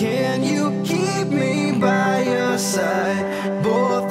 Can you keep me by side. Both